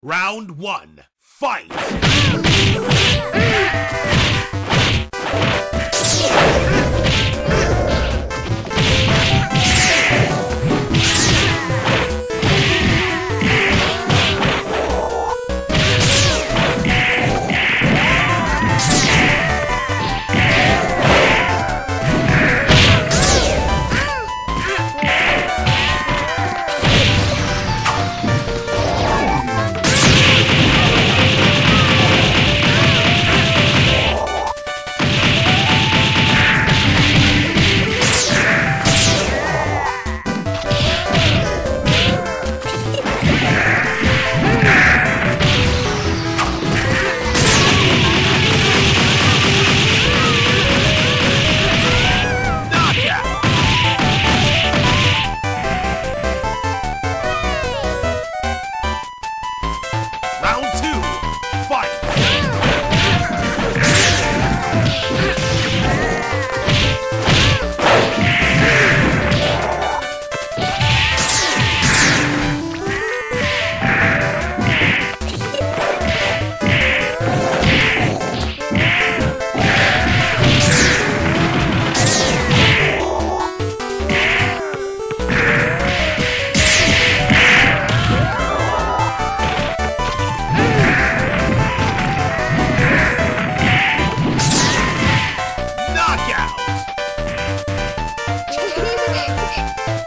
Round one, fight! うん。